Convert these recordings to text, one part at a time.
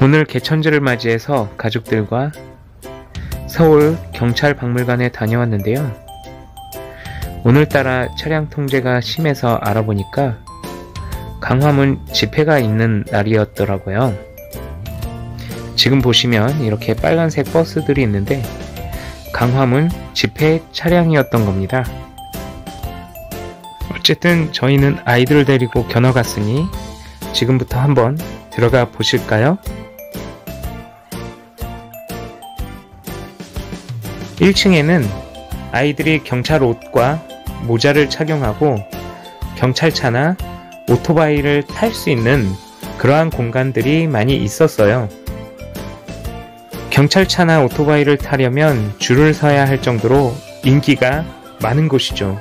오늘 개천절을 맞이해서 가족들과 서울 경찰박물관에 다녀왔는데요. 오늘따라 차량 통제가 심해서 알아보니까 강화문 집회가 있는 날이었더라고요. 지금 보시면 이렇게 빨간색 버스들이 있는데 강화문 집회 차량이었던 겁니다. 어쨌든 저희는 아이들을 데리고 견허 갔으니 지금부터 한번 들어가 보실까요? 1층에는 아이들이 경찰 옷과 모자를 착용하고 경찰차나 오토바이를 탈 수 있는 그러한 공간들이 많이 있었어요. 경찰차나 오토바이를 타려면 줄을 서야 할 정도로 인기가 많은 곳이죠.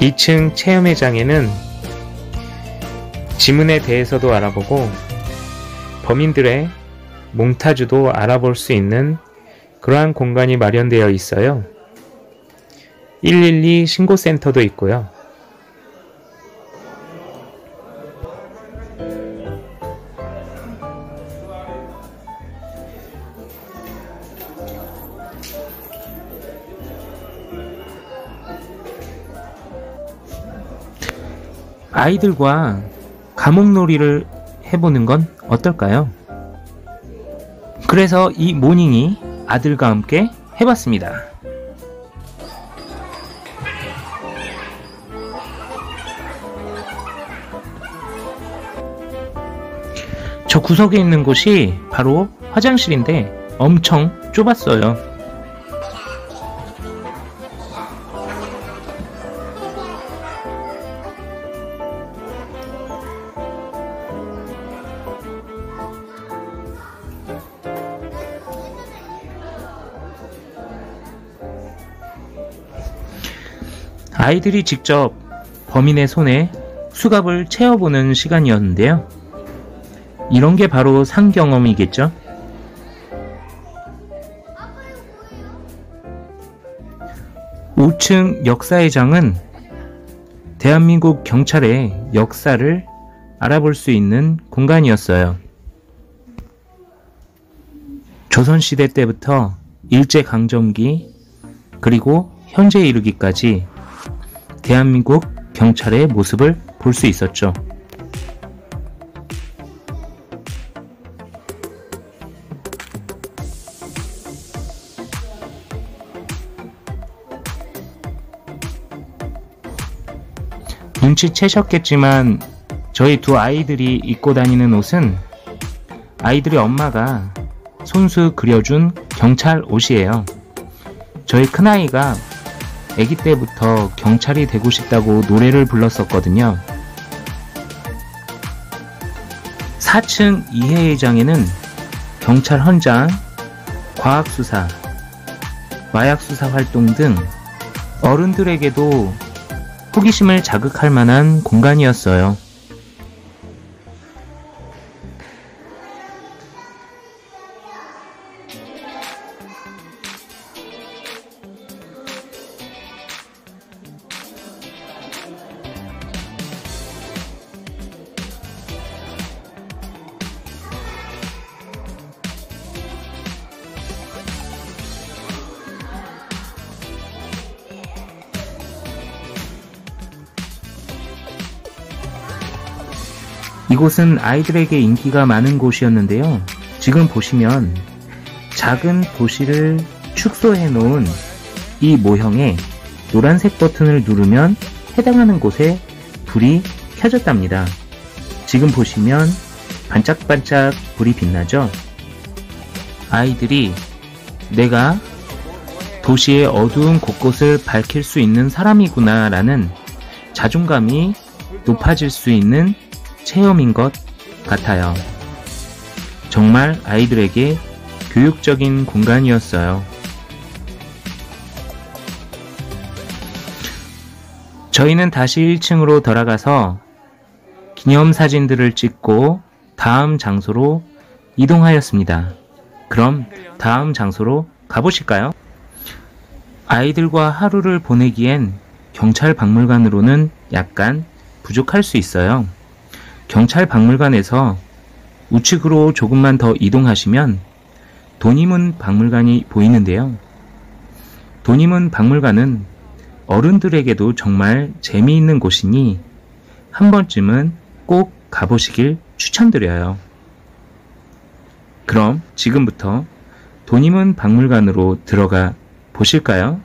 2층 체험회장에는 지문에 대해서도 알아보고 범인들의 몽타주도 알아볼 수 있는 그러한 공간이 마련되어 있어요. 112 신고센터도 있고요. 아이들과 감옥놀이를 해보는 건 어떨까요? 그래서 이 모닝이 아들과 함께 해봤습니다. 저 구석에 있는 곳이 바로 화장실인데 엄청 좁았어요. 아이들이 직접 범인의 손에 수갑을 채워보는 시간이었는데요. 이런 게 바로 상경험이겠죠? 우층 역사회장은 대한민국 경찰의 역사를 알아볼 수 있는 공간이었어요. 조선시대 때부터 일제강점기 그리고 현재 이르기까지 대한민국 경찰의 모습을 볼 수 있었죠. 눈치채셨겠지만 저희 두 아이들이 입고 다니는 옷은 아이들의 엄마가 손수 그려준 경찰 옷이에요. 저희 큰아이가 아기 때부터 경찰이 되고 싶다고 노래를 불렀었거든요. 4층 이해회장에는 경찰 헌장, 과학수사, 마약수사 활동 등 어른들에게도 호기심을 자극할 만한 공간이었어요. 이곳은 아이들에게 인기가 많은 곳이었는데요. 지금 보시면 작은 도시를 축소해 놓은 이 모형에 노란색 버튼을 누르면 해당하는 곳에 불이 켜졌답니다. 지금 보시면 반짝반짝 불이 빛나죠? 아이들이 내가 도시의 어두운 곳곳을 밝힐 수 있는 사람이구나 라는 자존감이 높아질 수 있는 체험인 것 같아요. 정말 아이들에게 교육적인 공간이었어요. 저희는 다시 1층으로 돌아가서 기념사진들을 찍고 다음 장소로 이동하였습니다. 그럼 다음 장소로 가보실까요? 아이들과 하루를 보내기엔 경찰 박물관으로는 약간 부족할 수 있어요. 경찰 박물관에서 우측으로 조금만 더 이동하시면 도니문 박물관이 보이는데요. 도니문 박물관은 어른들에게도 정말 재미있는 곳이니 한 번쯤은 꼭 가보시길 추천드려요. 그럼 지금부터 도니문 박물관으로 들어가 보실까요?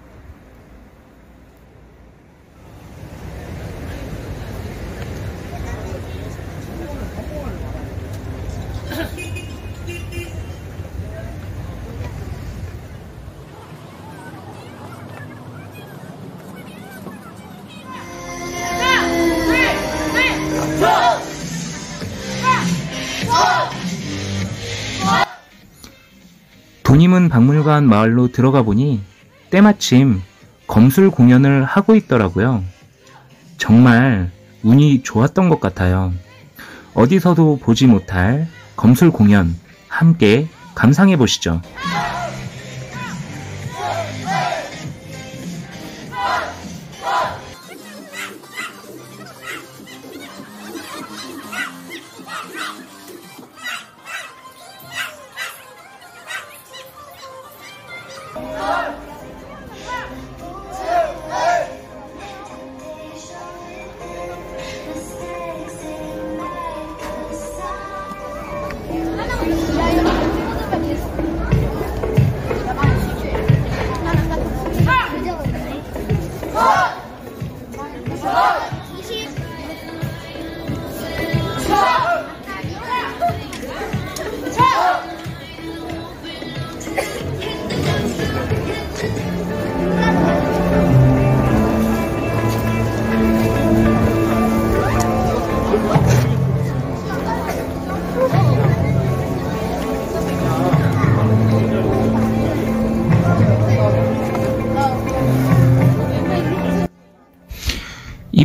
박물관 마을로 들어가 보니 때마침 검술 공연을 하고 있더라고요. 정말 운이 좋았던 것 같아요. 어디서도 보지 못할 검술 공연 함께 감상해 보시죠.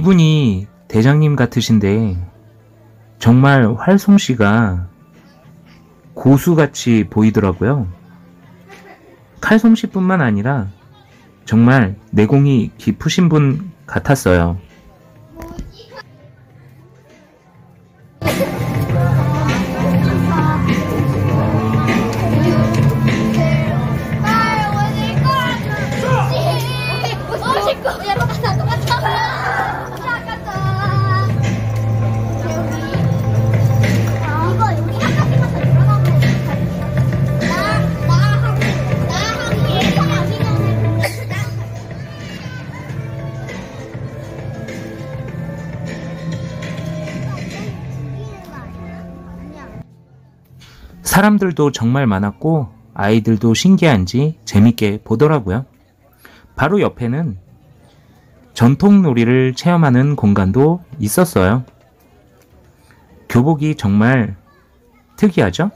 이분이 대장님 같으신데 정말 활솜씨가 고수같이 보이더라고요. 칼솜씨뿐만 아니라 정말 내공이 깊으신 분 같았어요. 사람들도 정말 많았고 아이들도 신기한지 재밌게 보더라고요. 바로 옆에는 전통 놀이를 체험하는 공간도 있었어요. 교복이 정말 특이하죠?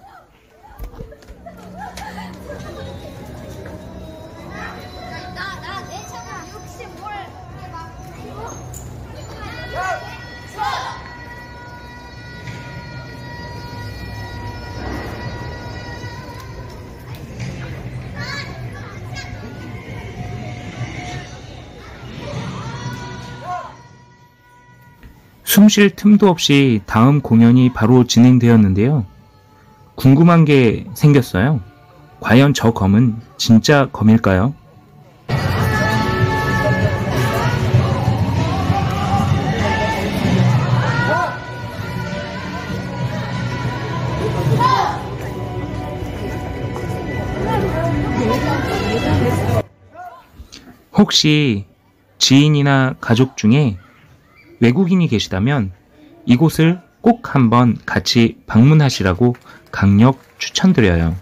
숨 쉴 틈도 없이 다음 공연이 바로 진행되었는데요. 궁금한 게 생겼어요. 과연 저 검은 진짜 검일까요? 혹시 지인이나 가족 중에 외국인이 계시다면 이곳을 꼭 한번 같이 방문하시라고 강력 추천드려요.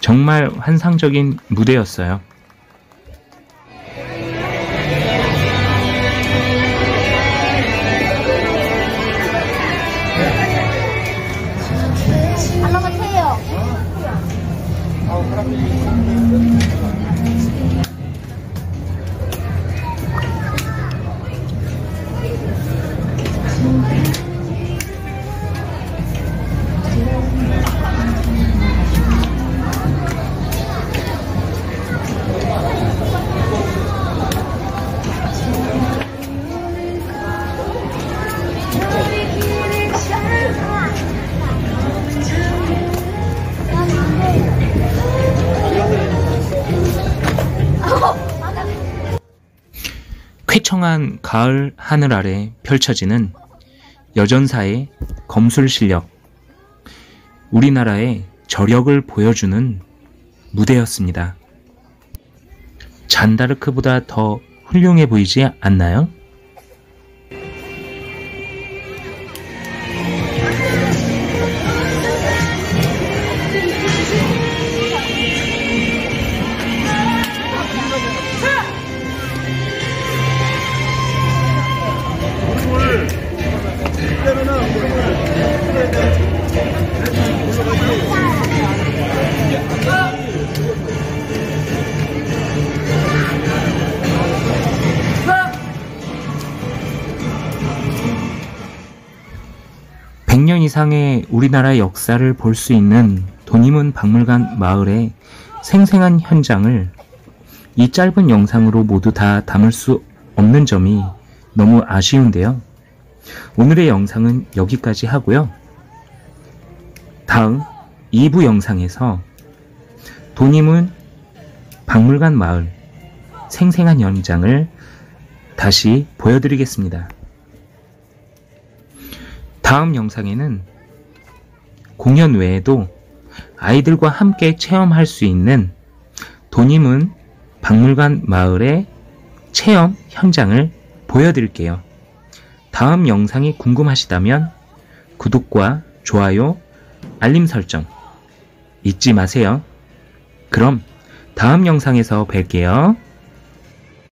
정말 환상적인 무대였어요. 청청한 가을 하늘 아래 펼쳐지는 여전사의 검술 실력, 우리나라의 저력을 보여주는 무대였습니다. 잔다르크보다 더 훌륭해 보이지 않나요? 이상의 우리나라 역사를 볼 수 있는 돈이문 박물관 마을의 생생한 현장을 이 짧은 영상으로 모두 다 담을 수 없는 점이 너무 아쉬운데요. 오늘의 영상은 여기까지 하고요. 다음 2부 영상에서 돈이문 박물관 마을 생생한 현장을 다시 보여드리겠습니다. 다음 영상에는 공연 외에도 아이들과 함께 체험할 수 있는 돈이문 박물관 마을의 체험 현장을 보여드릴게요. 다음 영상이 궁금하시다면 구독과 좋아요, 알림 설정 잊지 마세요. 그럼 다음 영상에서 뵐게요.